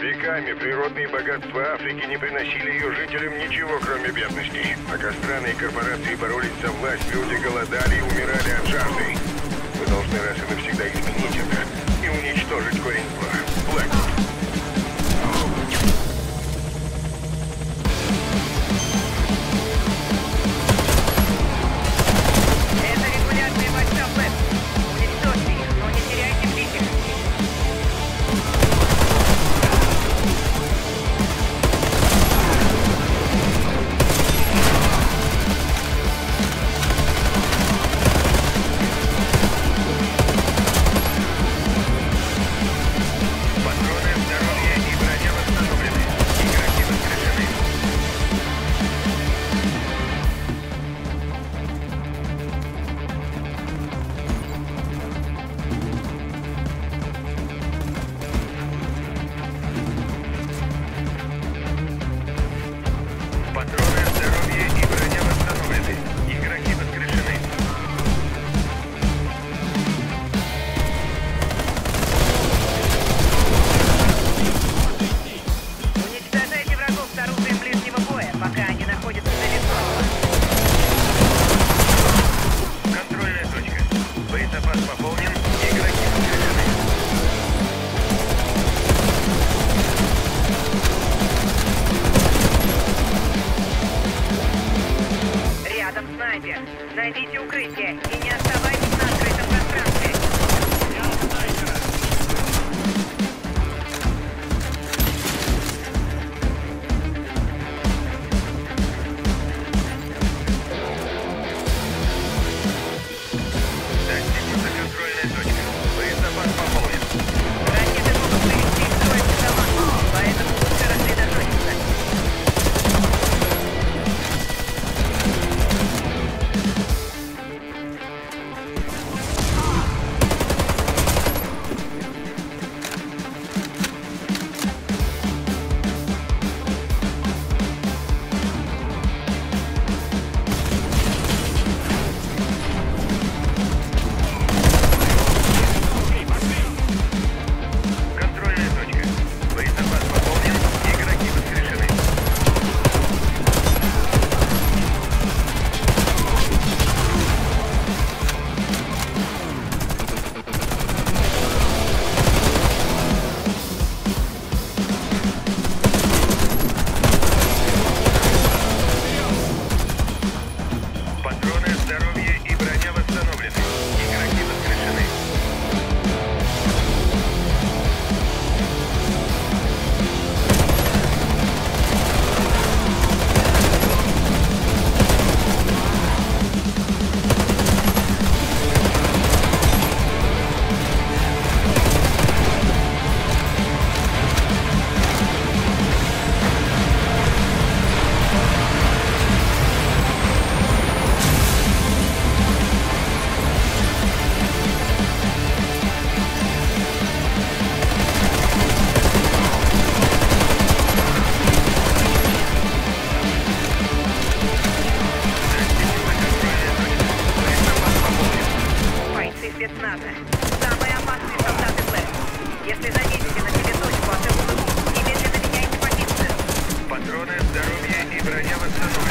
Веками природные богатства Африки не приносили ее жителям ничего, кроме бедности. Пока страны и корпорации боролись за власть, люди голодали и умирали от жажды. снайпер. Найдите укрытие и не оставайтесь на открытом пространстве. спецназа. Самые опасные солдаты Блэк. Если заметите на себе точку, а отзыву немедленно меняйте позицию. Патроны, здоровье и броня восстановлены.